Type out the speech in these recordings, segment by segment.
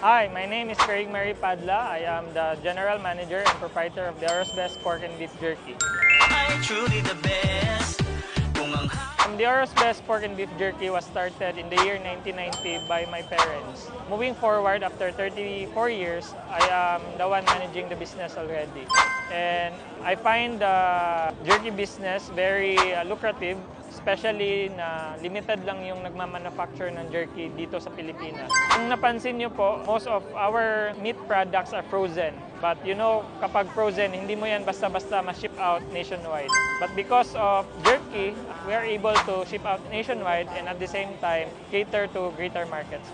Hi, my name is Craig Mary Padla. I am the General Manager and Proprietor of the Aros Best Pork and Beef Jerky. ay truly the best Um, the Aros Best Pork and Beef Jerky was started in the year 1990 by my parents. Moving forward, after 34 years, I am the one managing the business already. And I find the jerky business very uh, lucrative, especially na limited lang yung nagmamanufacture ng jerky dito sa Pilipinas. Kung napansin nyo po, most of our meat products are frozen. But you know, kapag frozen, hindi mo yan basta-basta ma-ship out nationwide. But because of jerky, we are able to ship out nationwide and at the same time, cater to greater markets.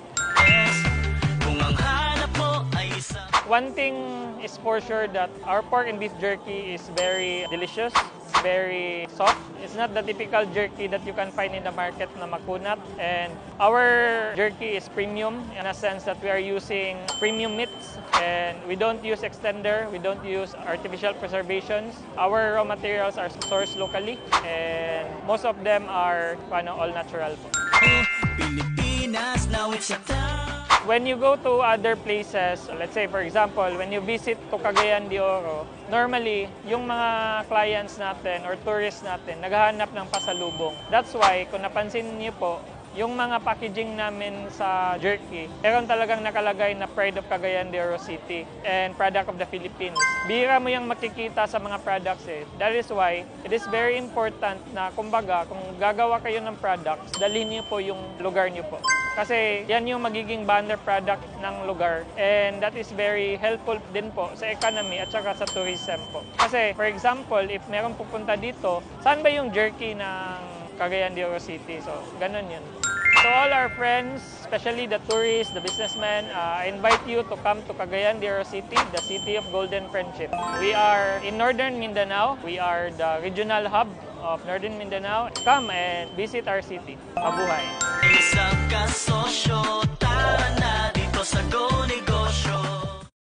One thing is for sure that our pork and beef jerky is very delicious. Very soft. It's not the typical jerky that you can find in the market na makunat. And our jerky is premium in a sense that we are using premium meats and we don't use extender, we don't use artificial preservations. Our raw materials are sourced locally and most of them are ano, all natural. Pilipinas, now it's your time When you go to other places, let's say for example, when you visit to Cagayan de Oro, normally yung mga clients natin or tourists natin naghahanap ng pasalubong. That's why kung napansin niyo po, yung mga packaging namin sa jerky, meron talagang nakalagay na Pride of Cagayan de Oro City and Product of the Philippines. Bira mo yung makikita sa mga products eh. That is why it is very important na kumbaga kung gagawa kayo ng products, dalhin niyo po yung lugar niyo po. Kasi yan yung magiging banner product ng lugar and that is very helpful din po sa economy at saka sa tourism po. Kasi for example, if meron pupunta dito, saan ba yung jerky ng Cagayan de Oro City? So, ganun yun. To all our friends, especially the tourists, the businessmen, uh, I invite you to come to Cagayan de Oro City, the city of golden friendship. We are in northern Mindanao. We are the regional hub of northern Mindanao. Come and visit our city. Mabuhay! Isa ka sosyo